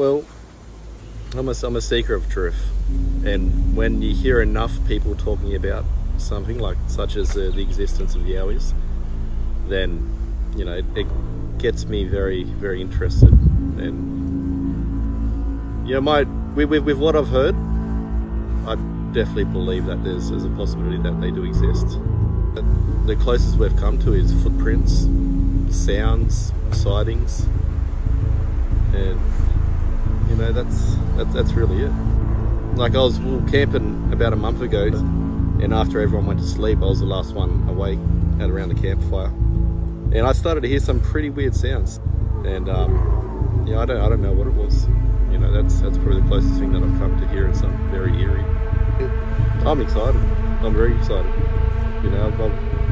Well, I'm a, I'm a seeker of truth, and when you hear enough people talking about something like such as uh, the existence of Yowies, then you know it, it gets me very very interested. And you know, my with, with, with what I've heard, I definitely believe that there's, there's a possibility that they do exist. The closest we've come to is footprints, sounds, sightings, and that's that, that's really it. Like I was camping about a month ago, and after everyone went to sleep, I was the last one awake at around the campfire, and I started to hear some pretty weird sounds, and um, yeah, I don't I don't know what it was. You know, that's that's probably the closest thing that I've come to hearing something very eerie. I'm excited. I'm very excited. You know, I've, I've